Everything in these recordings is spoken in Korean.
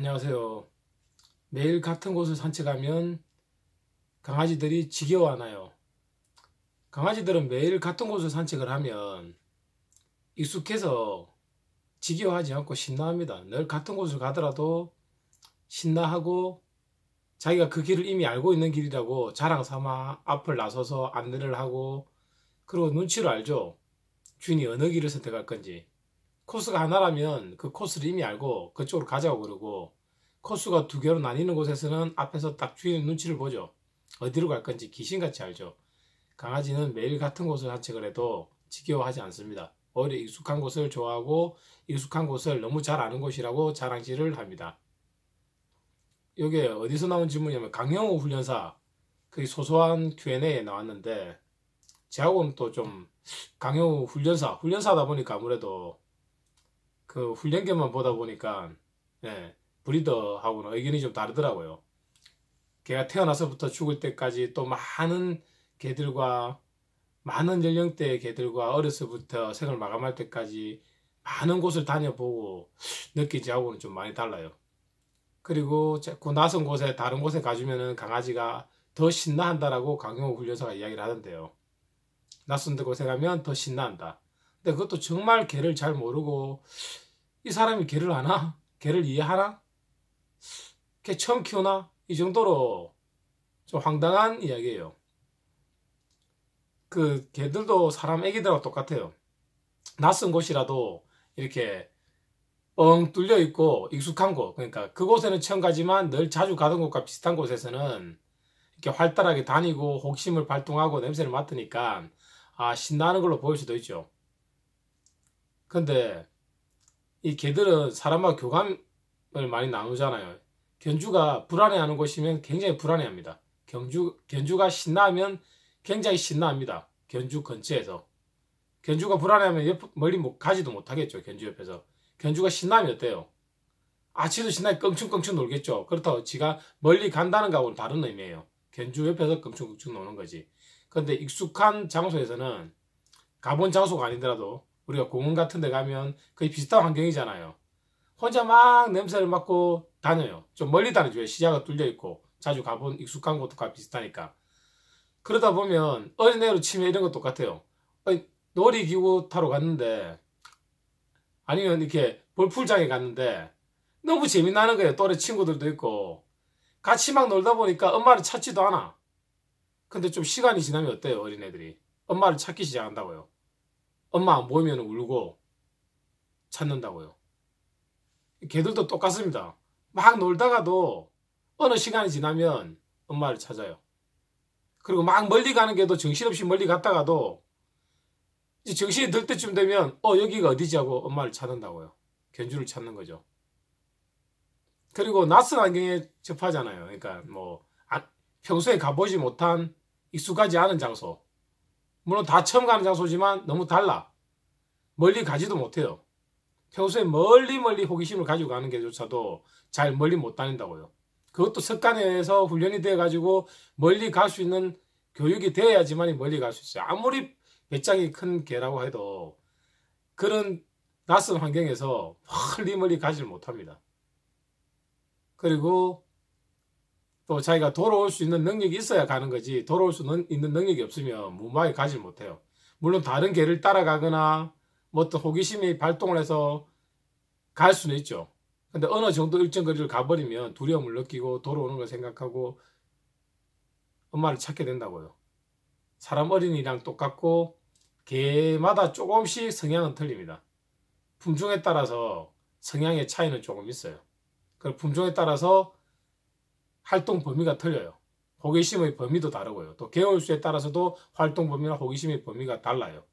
안녕하세요. 매일 같은 곳을 산책하면 강아지들이 지겨워하나요? 강아지들은 매일 같은 곳을 산책을 하면 익숙해서 지겨워하지 않고 신나합니다. 늘 같은 곳을 가더라도 신나하고 자기가 그 길을 이미 알고 있는 길이라고 자랑 삼아 앞을 나서서 안내를 하고 그리고 눈치를 알죠. 주인이 어느 길을 선택할 건지. 코스가 하나라면 그 코스를 이미 알고 그쪽으로 가자고 그러고 코스가 두 개로 나뉘는 곳에서는 앞에서 딱 주인의 눈치를 보죠. 어디로 갈 건지 귀신같이 알죠. 강아지는 매일 같은 곳을 산책을 해도 지겨워하지 않습니다. 오히려 익숙한 곳을 좋아하고 익숙한 곳을 너무 잘 아는 곳이라고 자랑질을 합니다. 이게 어디서 나온 질문이냐면 강형호 훈련사 그 소소한 Q&A에 나왔는데 제하고는 또좀 강형호 훈련사 훈련사다 보니까 아무래도 그 훈련계만 보다 보니까 예, 브리더하고는 의견이 좀 다르더라고요. 걔가 태어나서부터 죽을 때까지 또 많은 개들과 많은 연령대의 개들과 어려서부터 생을 마감할 때까지 많은 곳을 다녀보고 느끼지하고는 좀 많이 달라요. 그리고 그 낯선 곳에 다른 곳에 가주면은 강아지가 더 신나한다라고 강용호 훈련사가 이야기를 하던데요. 낯선 곳에 가면 더 신나한다. 근데 그것도 정말 개를 잘 모르고 이 사람이 개를 아나? 개를 이해하나? 개 처음 키우나? 이 정도로 좀 황당한 이야기예요. 그 개들도 사람 애기들하고 똑같아요. 낯선 곳이라도 이렇게 뻥 뚫려 있고 익숙한 곳 그러니까 그곳에는 처음 가지만 늘 자주 가던 곳과 비슷한 곳에서는 이렇게 활달하게 다니고 호기심을 발동하고 냄새를 맡으니까 아 신나는 걸로 보일 수도 있죠. 근데 이 개들은 사람과 교감을 많이 나누잖아요. 견주가 불안해하는 곳이면 굉장히 불안해합니다. 견주 견주가 신나하면 굉장히 신나합니다. 견주 근처에서 견주가 불안해하면 옆, 멀리 뭐 가지도 못하겠죠. 견주 옆에서 견주가 신나면 어때요? 아치도 신나게 껑충껑충 놀겠죠. 그렇다고 지가 멀리 간다는 거하고는 다른 의미예요. 견주 옆에서 껑충껑충 노는 거지. 그런데 익숙한 장소에서는 가본 장소가 아니더라도 우리가 공원 같은 데 가면 거의 비슷한 환경이잖아요. 혼자 막 냄새를 맡고 다녀요. 좀 멀리 다니죠. 시야가 뚫려 있고 자주 가본 익숙한 곳과 비슷하니까. 그러다 보면 어린애로 치면 이런 거 똑같아요. 놀이기구 타러 갔는데 아니면 이렇게 볼풀장에 갔는데 너무 재미나는 거예요. 또래 친구들도 있고 같이 막 놀다 보니까 엄마를 찾지도 않아. 근데 좀 시간이 지나면 어때요 어린애들이 엄마를 찾기 시작한다고요. 엄마 안 보이면 울고 찾는다고요. 개들도 똑같습니다. 막 놀다가도 어느 시간이 지나면 엄마를 찾아요. 그리고 막 멀리 가는 게도 정신없이 멀리 갔다가도 이제 정신이 들 때쯤 되면 어 여기가 어디지 하고 엄마를 찾는다고요. 견주를 찾는 거죠. 그리고 낯선 환경에 접하잖아요. 그러니까 뭐 아, 평소에 가보지 못한 익숙하지 않은 장소 물론 다 처음 가는 장소지만 너무 달라. 멀리 가지도 못해요. 평소에 멀리 멀리 호기심을 가지고 가는 게조차도 잘 멀리 못 다닌다고요. 그것도 습관에서 훈련이 돼가지고 멀리 갈 수 있는 교육이 되어야지만 멀리 갈 수 있어요. 아무리 배짱이 큰 개라고 해도 그런 낯선 환경에서 멀리 멀리 가지를 못합니다. 그리고 또 자기가 돌아올 수 있는 능력이 있어야 가는 거지 돌아올 수 있는 능력이 없으면 무모하게 가지 못해요. 물론 다른 개를 따라가거나 뭐 어떤 호기심이 발동을 해서 갈 수는 있죠. 근데 어느 정도 일정 거리를 가버리면 두려움을 느끼고 돌아오는 걸 생각하고 엄마를 찾게 된다고요. 사람 어린이랑 똑같고 개마다 조금씩 성향은 틀립니다. 품종에 따라서 성향의 차이는 조금 있어요. 그 품종에 따라서 활동 범위가 틀려요. 호기심의 범위도 다르고요. 또 개월수에 따라서도 활동 범위나 호기심의 범위가 달라요.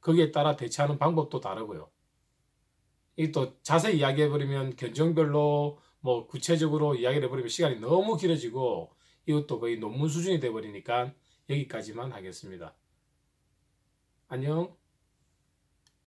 거기에 따라 대처하는 방법도 다르고요. 이 또 자세히 이야기해버리면 견종별로 뭐 구체적으로 이야기를 해버리면 시간이 너무 길어지고 이것도 거의 논문 수준이 돼버리니까 여기까지만 하겠습니다. 안녕.